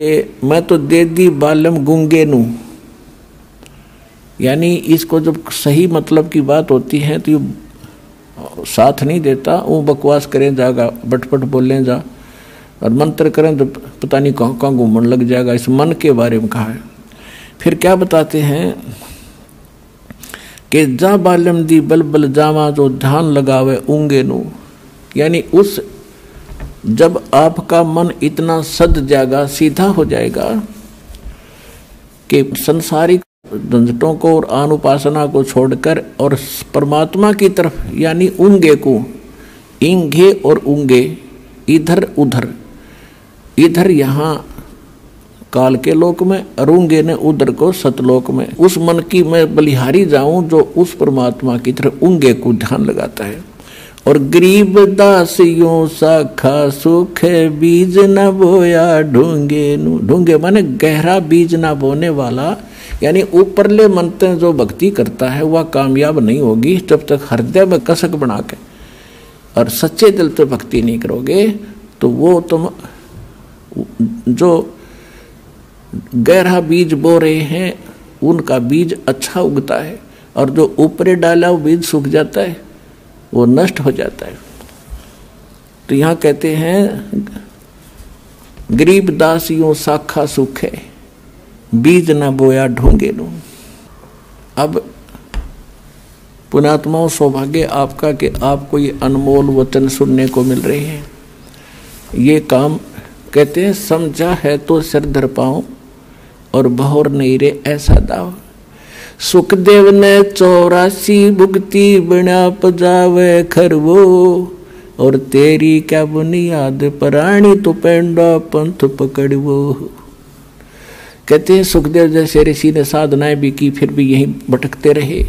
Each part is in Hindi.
मैं तो दे दी बालम गुंगे नू। यानी इसको जब सही मतलब की बात होती है तो ये साथ नहीं देता, वो बकवास करें, जागा, बटपट बोलें, जा। और मंत्र करें तो पता नहीं कहाँ कहाँ घूमने लग जाएगा, इस मन के बारे में कहा है। फिर क्या बताते हैं कि जा बालम दी बल बल जावा जो ध्यान लगावे ऊँगे नु। यानी उस जब आपका मन इतना सद जाएगा, सीधा हो जाएगा कि संसारिक झंझटों को और अनुपासना को छोड़कर और परमात्मा की तरफ़, यानी उंगे को इंगे और उंगे इधर उधर, इधर यहाँ काल के लोक में अरुंगे ने उधर को सतलोक में, उस मन की मैं बलिहारी जाऊँ जो उस परमात्मा की तरफ़ ऊँगे को ध्यान लगाता है। और गरीब दासियों साखा सुख बीज न बोया ढूँगे ढूँगे माने गहरा बीज न बोने वाला, यानी ऊपरले मनते जो भक्ति करता है, वह कामयाब नहीं होगी जब तक हृदय में कसक बना के और सच्चे दिल से भक्ति नहीं करोगे तो वो तुम जो गहरा बीज बो रहे हैं, उनका बीज अच्छा उगता है और जो ऊपरे डाला वो बीज सूख जाता है। वो नष्ट हो जाता है। तो यहाँ कहते हैं, गरीब दास दासियों साखा सुख है बीज न बोया ढोंगे लो। अब पुणात्माओं सौभाग्य आपका कि आपको ये अनमोल वचन सुनने को मिल रहे हैं। ये काम कहते हैं, समझा है तो सिर धर पाओ और बहोर नहीं रे ऐसा दाव। सुखदेव ने चौरासी भुगती, बिना पजावे खरवो। और तेरी क्या बुनियाद, प्राणी तो पेंडा पंथ पकड़वो। कहते हैं, सुखदेव जैसे ऋषि ने साधनाएँ भी की, फिर भी यहीं भटकते रहे।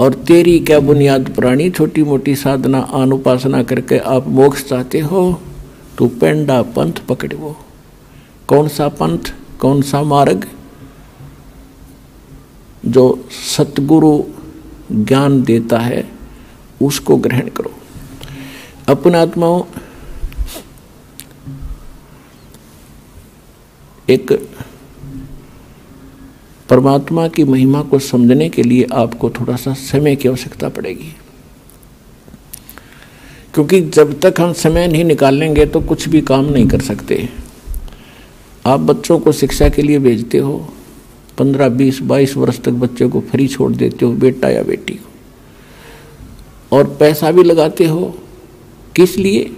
और तेरी क्या बुनियाद प्राणी छोटी मोटी साधना अनुपासना करके आप मोक्ष चाहते हो तो पेंडा पंथ पकड़ो कौन सा पंथ, कौन सा मार्ग जो सतगुरु ज्ञान देता है, उसको ग्रहण करो। अपने आत्माओं, एक परमात्मा की महिमा को समझने के लिए आपको थोड़ा सा समय की आवश्यकता पड़ेगी। क्योंकि जब तक हम समय नहीं निकालेंगे तो कुछ भी काम नहीं कर सकते। आप बच्चों को शिक्षा के लिए भेजते हो पंद्रह, बीस, बाईस वर्ष तक बच्चे को फ्री छोड़ देते हो बेटा या बेटी को। और पैसा भी लगाते हो। किस लिए?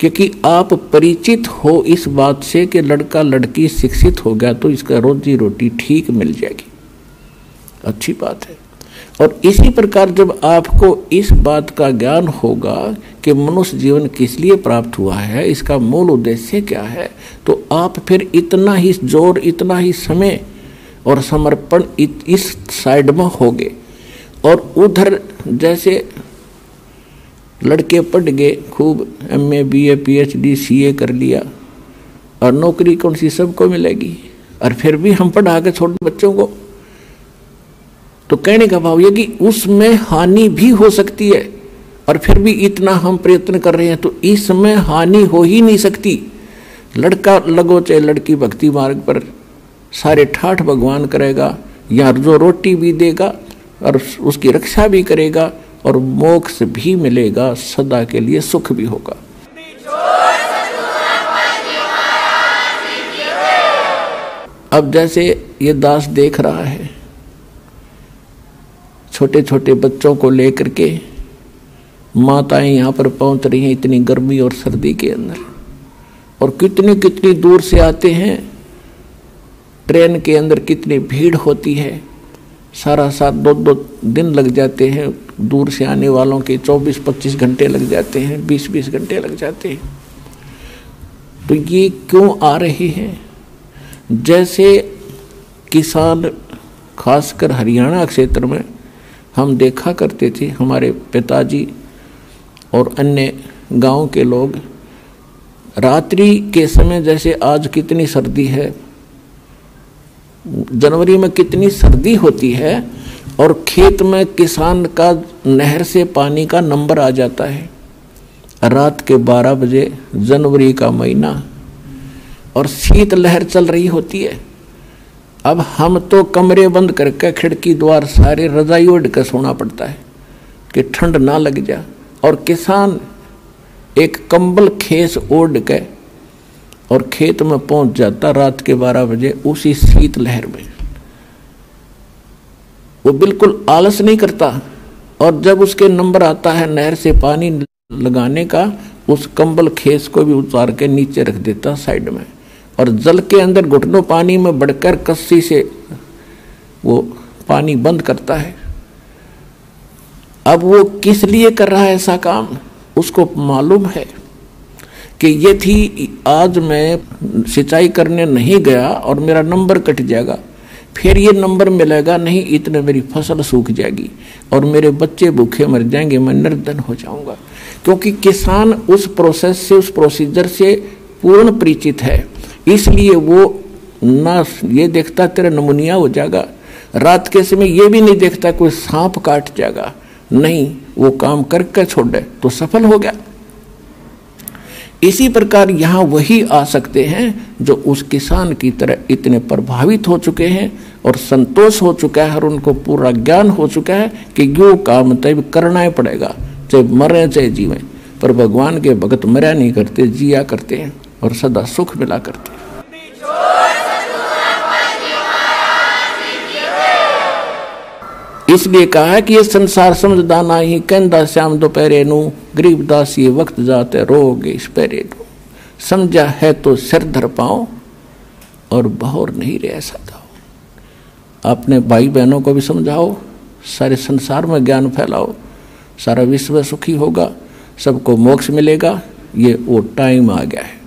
क्योंकि आप परिचित हो इस बात से कि लड़का लड़की शिक्षित हो गया तो इसका रोजी रोटी ठीक मिल जाएगी। अच्छी बात है। और इसी प्रकार जब आपको इस बात का ज्ञान होगा कि मनुष्य जीवन किस लिए प्राप्त हुआ है, इसका मूल उद्देश्य क्या है तो आप फिर इतना ही ज़ोर, इतना ही समय और समर्पण इस साइड में हो गए और उधर जैसे लड़के पढ़ गए, खूब M A B A P H D C A कर लिया, और नौकरी कौन सी सबको मिलेगी? और फिर भी हम पढ़ा के छोटे बच्चों को। तो कहने का भाव ये कि उसमें हानि भी हो सकती है, और फिर भी इतना हम प्रयत्न कर रहे हैं तो इसमें हानि हो ही नहीं सकती। लड़का लगो चाहे लड़की भक्ति मार्ग पर सारे ठाठ भगवान करेगा, या जो रोटी भी देगा, और उसकी रक्षा भी करेगा, और मोक्ष भी मिलेगा, सदा के लिए सुख भी होगा। अब जैसे ये दास देख रहा है छोटे छोटे बच्चों को लेकर के माताएँ यहाँ पर पहुँच रही हैं इतनी गर्मी और सर्दी के अंदर, और कितनी कितनी दूर से आते हैं ट्रेन के अंदर कितनी भीड़ होती है, सारा साथ दो दो दिन लग जाते हैं, दूर से आने वालों के 24-25 घंटे लग जाते हैं 20-20 घंटे लग जाते हैं। तो ये क्यों आ रहे हैं? जैसे किसान, खासकर हरियाणा क्षेत्र में, हम देखा करते थे, हमारे पिताजी और अन्य गाँव के लोग, रात्रि के समय जैसे आज कितनी सर्दी है जनवरी में कितनी सर्दी होती है और खेत में किसान का नहर से पानी का नंबर आ जाता है। रात के 12 बजे जनवरी का महीना और शीत लहर चल रही होती है। अब हम तो कमरे बंद करके खिड़की द्वार सारे रजाई ओढ़ कर सोना पड़ता है कि ठंड ना लग जा। और किसान एक कंबल खेस ओढ़ के और खेत में पहुँच जाता रात के बारह बजे उसी शीत लहर में। वो बिल्कुल आलस नहीं करता और जब उसके नंबर आता है नहर से पानी लगाने का, उस कंबल खेस को भी उतार के नीचे रख देता साइड में और जल के अंदर घुटनों पानी में बढ़कर कस्सी से वो पानी बंद करता है। अब वो किस लिए कर रहा है ऐसा काम, उसको मालूम है। कि ये थी आज मैं सिंचाई करने नहीं गया और मेरा नंबर कट जाएगा। फिर ये नंबर मिलेगा, नहीं, इतने मेरी फ़सल सूख जाएगी और मेरे बच्चे भूखे मर जाएँगे, मैं निर्धन हो जाऊँगा। क्योंकि किसान उस प्रोसेस से, उस प्रोसीजर से पूर्ण परिचित है। इसलिए वो ना ये देखता तेरा नमूनिया हो जाएगा। रात के समय ये भी नहीं देखता कोई सांप काट जाएगा। नहीं, वो काम करके छोड़ तो सफल हो गया। इसी प्रकार यहाँ वही आ सकते हैं जो उस किसान की तरह इतने प्रभावित हो चुके हैं और संतोष हो चुका है और उनको पूरा ज्ञान हो चुका है कि यो काम तब करना ही पड़ेगा, चाहे मरे, चाहे जीवें। पर भगवान के भगत मरया नहीं करते, जिया करते हैं और सदा सुख मिला करते इसलिए कहा कि ये संसार समझदाना ही कहदा श्याम दोपहरे नु गरीबदास ये वक्त जाते रोगे इस पैरे नु। समझा है तो सिर धर पाओ और बहोर नहीं रह सकता। अपने भाई बहनों को भी समझाओ, सारे संसार में ज्ञान फैलाओ, सारा विश्व सुखी होगा, सबको मोक्ष मिलेगा, ये वो टाइम आ गया है।